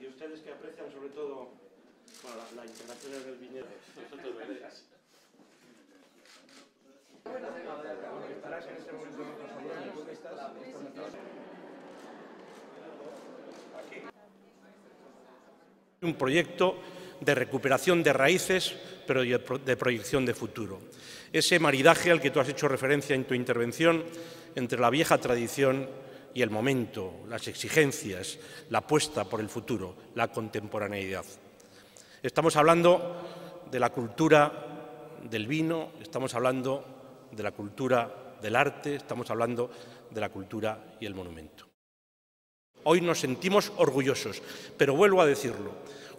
Y ustedes que aprecian sobre todo la, la, integración en el viñedo. Nosotros Un proyecto de recuperación de raíces, pero de proyección de futuro. Ese maridaje al que tú has hecho referencia en tu intervención entre la vieja tradición y el momento, las exigencias, la apuesta por el futuro, la contemporaneidad. Estamos hablando de la cultura del vino, estamos hablando de la cultura del arte, estamos hablando de la cultura y el monumento. Hoy nos sentimos orgullosos, pero vuelvo a decirlo,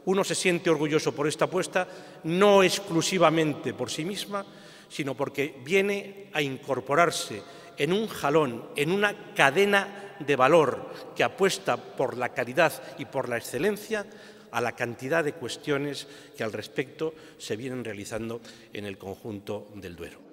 uno se siente orgulloso por esta apuesta no exclusivamente por sí misma, sino porque viene a incorporarse en un jalón, en una cadena de valor que apuesta por la calidad y por la excelencia a la cantidad de cuestiones que al respecto se vienen realizando en el conjunto del Duero.